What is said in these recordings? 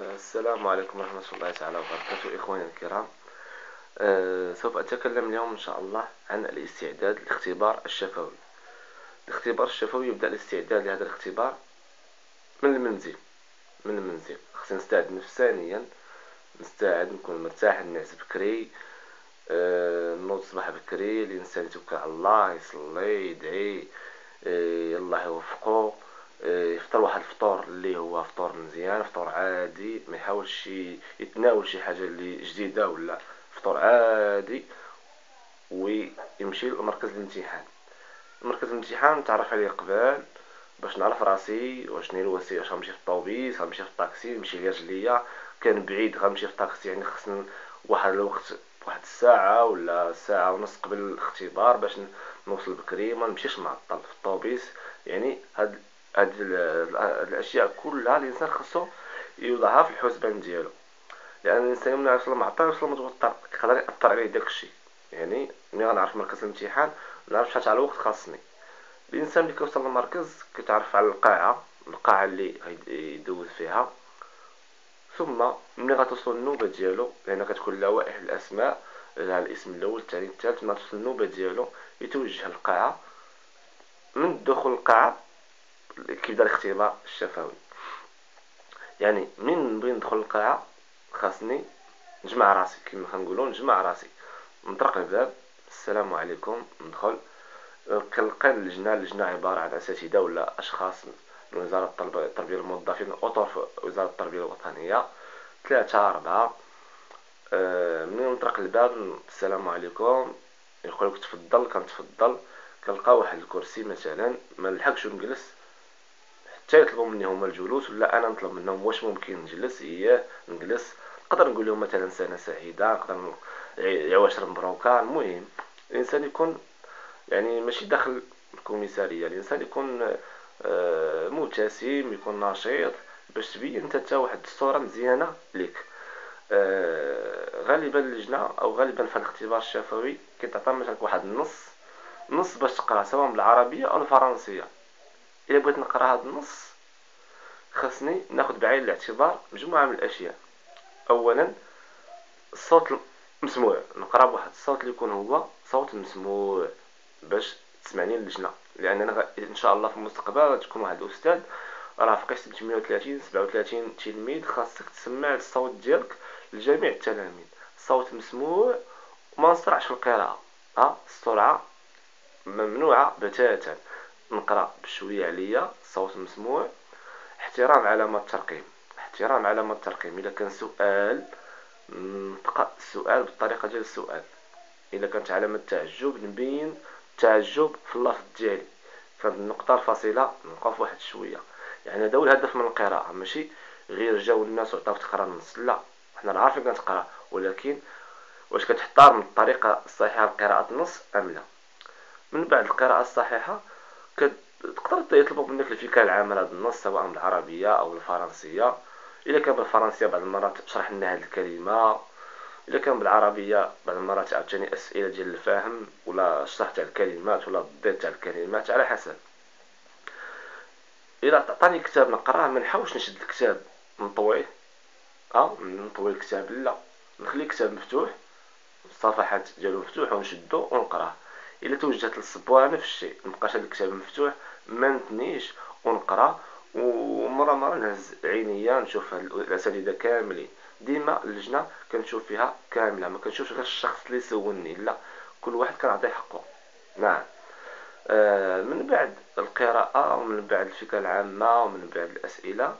السلام عليكم ورحمة الله تعالى وبركاته إخواني الكرام. أه سوف أتكلم اليوم إن شاء الله عن الاستعداد للاختبار الشفوي. الاختبار الشفوي يبدأ الاستعداد لهذا الاختبار من المنزل من المنزل. خصني نستعد نفسانيا نستعد نكون مرتاح نعس بكري أه نوض صباح بكري الإنسان يتوكل على الله يصلي يدعي الله يوفقه. آه، يفطر واحد الفطور اللي هو فطور مزيان فطور عادي ما يحاولش يتناول شي حاجة اللي جديدة ولا فطور عادي ويمشي لمركز الامتحان. مركز الامتحان نتعرف عليه قبل باش نعرف راسي واش نير الوسيله واش غنمشي في الطوبيس غنمشي في الطاكسي نمشي رجليا كان بعيد غنمشي في الطاكسي يعني خصني واحد الوقت واحد الساعة ولا ساعة ونص قبل الاختبار باش نوصل بكري ما نمشيش معطل في الطوبيس. يعني هاد هاد الأشياء كلها الإنسان خصو يوضعها في الحسبان ديالو. لأن الإنسان ملي يوصل معطل يوصل متوتر يقدر يأثر عليه داك الشيء. يعني ملي غنعرف مركز الامتحان نعرف شحال تاع الوقت خاصني. الإنسان ملي كيوصل للمركز كيتعرف على القاعة القاعة اللي يدوز فيها. ثم ملي غتوصل النوبه ديالو لأن كتكون لوائح الأسماء على الإسم الأول الثاني الثالث. ملي توصل النوبه ديالو يتوجه للقاعه من دخول القاعة كيبدا الاختبار الشفوي. يعني من بغي ندخل القاعة خاصني نجمع راسي كما كنقولوا نجمع راسي. نطرق الباب السلام عليكم ندخل. كنلقى اللجنة اللجنة عبارة عن أساتذة ولا أشخاص من وزارة التربية الموظفين أطر في وزارة التربية الوطنية. ثلاثة أربعة. أه من نطرق الباب؟ السلام عليكم. يقولك تفضل كنتفضل. كنلقى واحد الكرسي مثلا ما نلحقش نجلس حتى يطلبوا مني هما الجلوس ولا أنا نطلب منهم واش ممكن نجلس اياه نجلس. نقدر نقول لهم مثلا سنة سعيدة نقدر عواشر مبروكة. المهم الإنسان يكون يعني ماشي داخل الكوميسارية. الإنسان يكون آه، مبتسم يكون نشيط باش تبين أنت حتى واحد الصورة مزيانة ليك. آه، غالبا اللجنة أو غالبا في الاختبار الشفوي كيتعطى مثلا واحد النص نص باش تقرأ سواء بالعربية أو الفرنسية. إلا بغيت نقرأ هذا النص خاصني ناخذ بعين الاعتبار مجموعة من الأشياء. اولا الصوت مسموع. نقرأ بواحد الصوت اللي يكون هو صوت مسموع باش تسمعني اللجنة. لأن أنا إن شاء الله في المستقبل تكون واحد الأستاذ راه في قسم 38 37 تلميذ خاصك تسمع الصوت ديالك لجميع التلاميذ. صوت مسموع وما نسرعش في القراءة. ها؟ السرعة ممنوعة بتاتا. نقرأ بشوية عليا الصوت مسموع. احترام علامات الترقيم. احترام علامات الترقيم. إلا كان سؤال نطق السؤال بالطريقة ديال السؤال. إلا كانت علامة تعجب نبين التعجب في اللفظ ديالي. كانت النقطة الفاصلة نوقف واحد شوية. يعني هذا هو الهدف من القراءة. ماشي غير جاو الناس وعطاوك تقرأ النص. لا حنا عارفين كنتقرا ولكن واش كتحترم الطريقة الصحيحة لقراءة النص أم لا؟ من بعد القراءة الصحيحة تقدر يطلبوا منك الفكرة العامة لهذا النص سواء بالعربية أو الفرنسيه إلا كان بالفرنسية بعض المرات شرح لنا هذه الكلمة. إلا كان بالعربية بعض المرات عاوتاني أسئلة ديال الفهم ولا شرح تاع الكلمات ولا الضد تاع الكلمات على حسب. إلا تعطاني كتاب نقراه ما نحاولش نشد الكتاب نطويه أه؟ نطوي الكتاب لا. نخلي الكتاب مفتوح الصفحات ديالو مفتوح ونشدو ونقراه. إلا توجهت للصبوره نفس الشيء مبقاش هذا الكتاب مفتوح ما نتنيش ونقرأ ومرة مرة نهز عينيا نشوف الأساتذة كاملين. ديما اللجنة كنشوف فيها كاملة ما كنشوفش غير الشخص اللي سولني لا كل واحد كنعطيه حقه. نعم. آه من بعد القراءة ومن بعد الفكرة العامة ومن بعد الأسئلة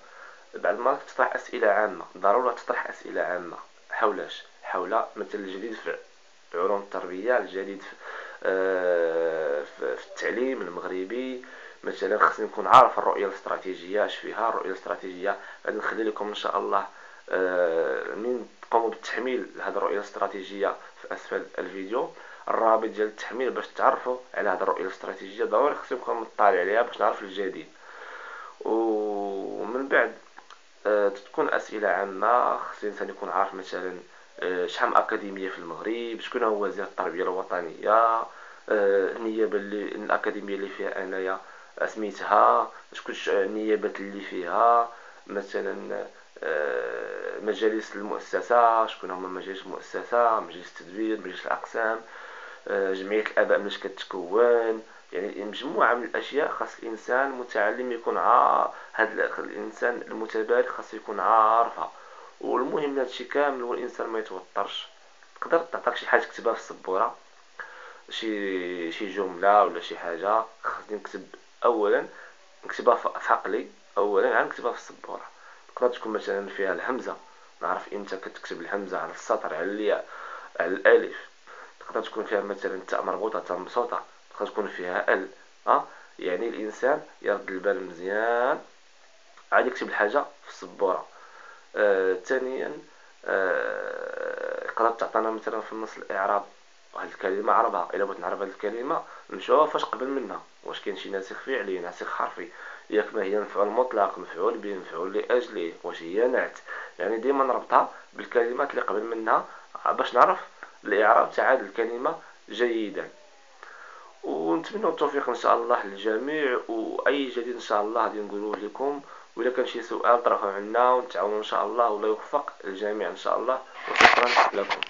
بعد ما تطرح أسئلة عامة ضرورة تطرح أسئلة عامة. حولاش؟ حول مثل الجديد في علوم التربية الجديد في في التعليم المغربي. مثلا خصني نكون عارف الرؤية الاستراتيجية اش فيها الرؤية الاستراتيجية. غادي نخلي لكم إن شاء الله آه، من تقوموا بالتحميل لهذه الرؤية الاستراتيجية في أسفل الفيديو. الرابط ديال التحميل باش تعرفوا على هذه الرؤية الاستراتيجية. ضروري خصني نكون مطلع عليها باش نعرف الجديد. ومن بعد أه تكون أسئلة عامة. خصني الانسان يكون عارف مثلا شحال أكاديمية في المغرب؟ شكون هو وزير التربية الوطنية؟ أه النيابة اللي الأكاديمية اللي فيها أنايا سميتها. شكون النيابات اللي فيها؟ مثلا آه، مجالس المؤسسة. شكون هما مجالس المؤسسة؟ مجلس التدبير مجلس الأقسام. آه، جمعية الآباء مناش كتكون. يعني مجموعة من الأشياء خاص الإنسان المتعلم يكون عا هاد الإنسان المتبارك خاص يكون عارفها والمهم هادشي كامل هو الإنسان ما يتوترش. تقدر تعطاك شي حاجة تكتبها في السبورة شي شي جملة ولا شي حاجة خاصني نكتب أولا نكتبها في عقلي أولا عاد نكتبها في السبورة. تقدر تكون مثلا فيها الهمزة نعرف إمتى كتكتب الهمزة على السطر على الياء على الألف. تقدر تكون فيها مثلا تاء مربوطة تاء مبسوطة تقدر تكون فيها ال أه يعني الإنسان يرد البال مزيان. عاد يكتب الحاجة في السبورة. آه ثانيا آه يقدر تعطينا مثلا في النص الإعراب واحد الكلمة عربها. إلا بغيت نعرف هاد الكلمة نشوف واش قبل منها واش كاين شي ناسخ فعلي ناسخ حرفي. ياك ما هي مفعول مطلق مفعول به مفعول لأجله واش هي نعت. يعني ديما نربطها بالكلمات اللي قبل منها باش نعرف الإعراب تاع هاد الكلمة جيدا. ونتمنى التوفيق إن شاء الله للجميع وأي جديد إن شاء الله غادي نقولوه لكم. وإلا كان شي سؤال طرحوه عنا ونتعاونوا إن شاء الله ولا يوفق الجميع إن شاء الله. وشكرا لكم.